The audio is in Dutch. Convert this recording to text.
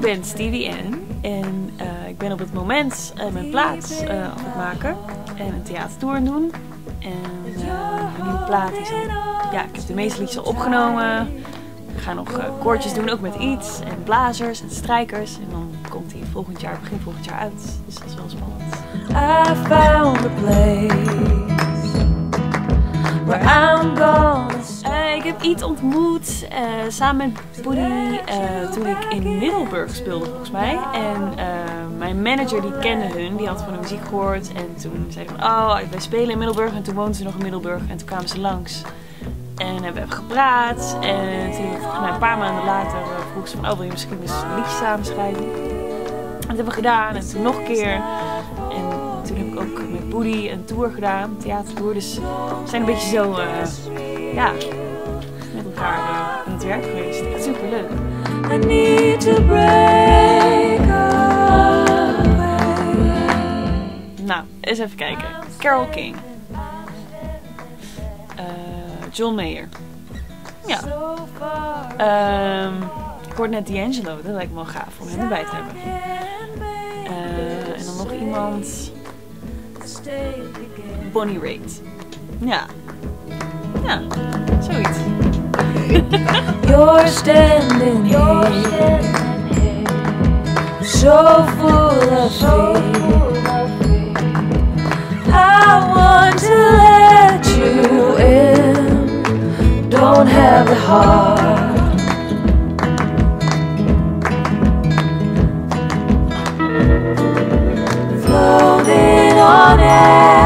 ben Stevie Ann en uh, ik ben op het moment uh, mijn plaats uh, aan het maken en een theatertour doen. En mijn nieuwe plaat is ja, ik heb de meeste liedjes al opgenomen. Ik ga nog koortjes doen, ook met iets en blazers en strijkers. En dan komt hij volgend jaar, begin volgend jaar uit. Dus dat is wel spannend. I found a place ontmoet uh, samen met Poelie uh, toen ik in Middelburg speelde volgens mij. En mijn manager die kende hun, die had van de muziek gehoord. En toen zei hij van, oh wij spelen in Middelburg. En toen woonden ze nog in Middelburg en toen kwamen ze langs. En hebben we gepraat. En toen een paar maanden later vroeg ze van, oh wil je misschien eens een liedje samenschrijven? En dat hebben we gedaan. En toen nog een keer. En toen heb ik ook met Poelie een tour gedaan, een theatertour. Dus we zijn een beetje zo ja, elkaar uh, aan het werk geweest. Echt super leuk. I need to break Nou, eens even kijken. Carol King. Uh, John Mayer. Ja. Um, ik hoorde net D'Angelo. Dat lijkt me wel gaaf om hem erbij te hebben. Uh, en dan nog iemand. Bonnie Raitt. Ja, ja, zoiets. You're standing here, so full of faith. I want to let you in, don't have the heart. Floating on air,